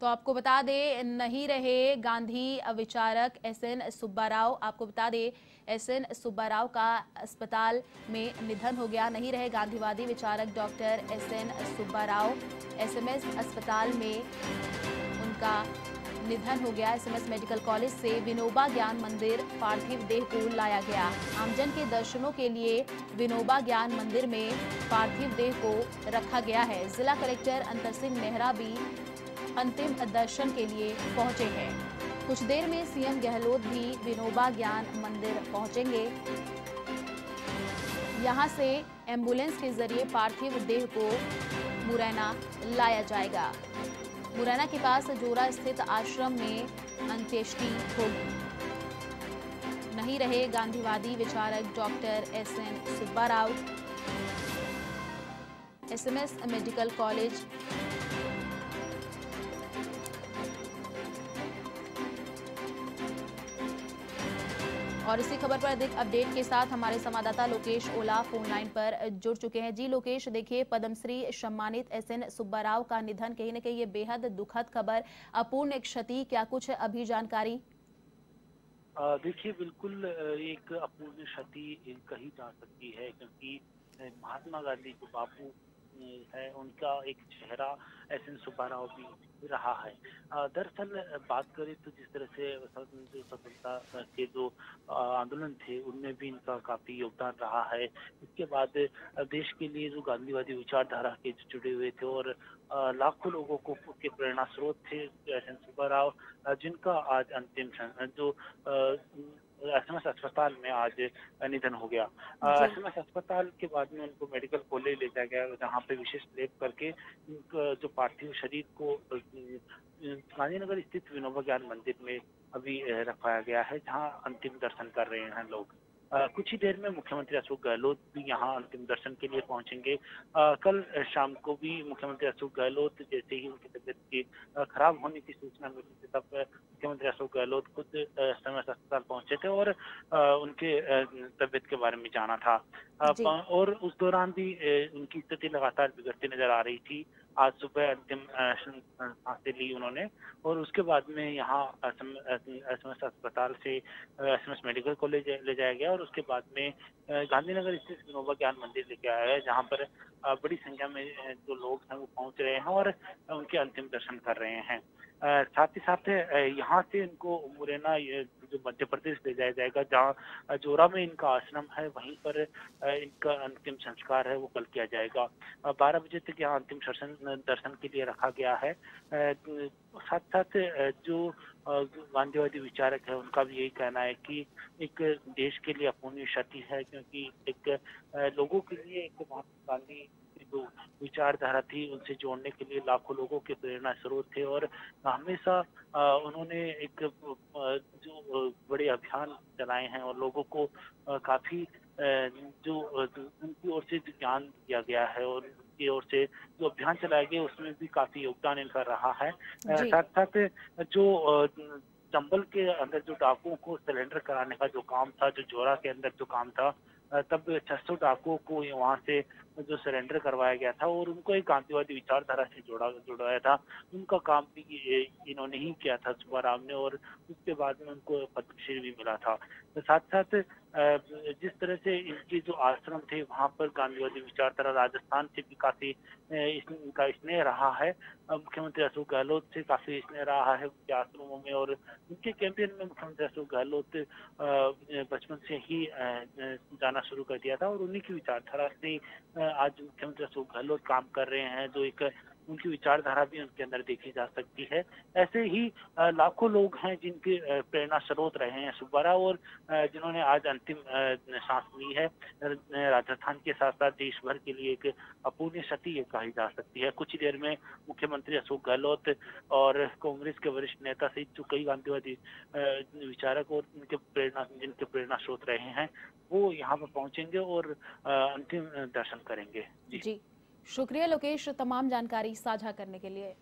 तो आपको बता दें, नहीं रहे गांधी विचारक एस एन सुब्बाराव। आपको बता दें, एस एन सुब्बाराव का अस्पताल में निधन हो गया, नहीं रहे गांधीवादी विचारक doctor S N Subbarao. SMS अस्पताल में उनका निधन हो गया। एसएमएस मेडिकल कॉलेज से विनोबा ज्ञान मंदिर, पार्थिव देह को लाया गया। आमजन के दर्शनों के लिए विनोबा ज्ञान मंदिर में पार्थिव देह को रखा गया है। जिला कलेक्टर अंतर सिंह नेहरा भी अंतिम दर्शन के लिए पहुँचे हैं। कुछ देर में सीएम गहलोत भी विनोबा ज्ञान मंदिर पहुँचेंगे। यहाँ से एंबुलेंस के ज़रिए पार्थिव देह को मुरैना लाया जाएगा। मुरैना के पास जोरा स्थित आश्रम में अंत्येष्टि होगी। नहीं रहे गांधीवादी विचारक doctor S N Subbarao. SMS medical college और इसी खबर पर अधिक अपडेट के साथ हमारे संवाददाता लोकेश ओला फ़ोन लाइन पर जुड़ चुके हैं। जी लोकेश, देखिए, पद्मश्री सम्मानित एस एन सुब्बाराव का निधन, कहीं ना कहीं ये बेहद दुखद खबर अपूर्ण क्षति, क्या कुछ अभी जानकारी? देखिए, बिल्कुल एक अपूर्ण क्षति कही जा सकती है, क्योंकि महात्मा गांधी जो बापू है, उनका एक चेहरा एस एन सुब्बाराव भी रहा है। दरअसल बात करें तो जिस तरह से स्वतंत्रता के जो आंदोलन थे, उनमें भी इनका काफ़ी योगदान रहा है। इसके बाद देश के लिए जो गांधीवादी विचारधारा के जुड़े हुए थे और लाखों लोगों को के प्रेरणा स्रोत थे एस एन सुब्बाराव जिनका आज अंतिम जो एसएमएस अस्पताल में आज निधन हो गया। एसएमएस अस्पताल के बाद में उनको मेडिकल कॉलेज ले जाया गया जहाँ पे विशेष लेप करके जो पार्थिव शरीर को गांधीनगर स्थित विनोबा ज्ञान मंदिर में अभी रखवाया गया है जहाँ अंतिम दर्शन कर रहे हैं लोग। कुछ ही देर में मुख्यमंत्री अशोक गहलोत भी यहाँ अंतिम दर्शन के लिए पहुँचेंगे। कल शाम को भी मुख्यमंत्री अशोक गहलोत जैसे ही उनकी तबीयत की खराब होने की सूचना मिली थी तब मुख्यमंत्री अशोक गहलोत खुद समय से अस्पताल पहुँचे थे और उनके तबीयत के बारे में जाना था। और उस दौरान भी उनकी स्थिति लगातार बिगड़ती नज़र आ रही थी। आज सुबह अंतिम साँसें ली उन्होंने और उसके बाद में यहाँ एस एम अस्पताल से एसएमएस मेडिकल कॉलेज ले जाया गया और उसके बाद में गांधीनगर स्थित विनोबा ज्ञान मंदिर लेके आया गया, जहाँ पर बड़ी संख्या में जो लोग हैं वो पहुँच रहे हैं और उनके अंतिम दर्शन कर रहे हैं। साथ ही साथ यहाँ से इनको मुरैना जो मध्य प्रदेश ले जाया जाएगा, जहाँ जोरा में इनका आश्रम है, वहीं पर इनका अंतिम संस्कार है, वो कल किया जाएगा। बारह बजे तक यहाँ अंतिम दर्शन दर्शन के लिए रखा गया है। साथ साथ जो गांधीवादी विचारक है, उनका भी यही कहना है कि एक देश के लिए अपूर्णीय क्षति है, क्योंकि एक लोगों के लिए एक महात्मा गांधी जो विचारधारा थी उनसे जोड़ने के लिए लाखों लोगों के प्रेरणा स्रोत थे और हमेशा उन्होंने एक जो बड़े अभियान चलाए हैं और लोगों को काफ़ी जो उनकी ओर से ज्ञान दिया गया है और उनकी ओर से जो अभियान चलाया गया उसमें भी काफ़ी योगदान इनका रहा है। साथ साथ जो चंबल के अंदर जो डाकुओं को सिलेंडर कराने का जो काम था जो जोरा के अंदर जो काम था तब छह सौ डाकुओं को वहाँ से जो सरेंडर करवाया गया था, और उनको एक गांधीवादी विचारधारा से जोड़ा, जुड़वाया था। उनका काम भी इन्होंने ही किया था सुबह राम ने, और उसके बाद में उनको पद्मश्री भी मिला था। तो साथ साथ जिस तरह से इनके जो आश्रम थे, वहाँ पर गांधीवादी विचारधारा राजस्थान से भी काफ़ी इनका स्नेह रहा है। मुख्यमंत्री अशोक गहलोत से काफ़ी स्नेह रहा है उनके आश्रमों में, और उनके कैंपेन में मुख्यमंत्री अशोक गहलोत बचपन से ही जाना शुरू कर दिया था, और उन्हीं की विचारधारा से आज मुख्यमंत्री अशोक गहलोत काम कर रहे हैं जो एक उनकी विचारधारा भी उनके अंदर देखी जा सकती है। ऐसे ही लाखों लोग हैं जिनके प्रेरणा स्रोत रहे हैं सुब्बारा और जिन्होंने आज अंतिम सांस ली है। राजस्थान के साथ साथ देश भर के लिए एक अपूर्ण क्षति ये कही जा सकती है। कुछ देर में मुख्यमंत्री अशोक गहलोत और कांग्रेस के वरिष्ठ नेता सहित जो कई गांधीवादी विचारक और उनके प्रेरणा जिनके प्रेरणा स्रोत रहे हैं वो यहाँ पर पहुँचेंगे और अंतिम दर्शन करेंगे। जी, जी। शुक्रिया लोकेश तमाम जानकारी साझा करने के लिए।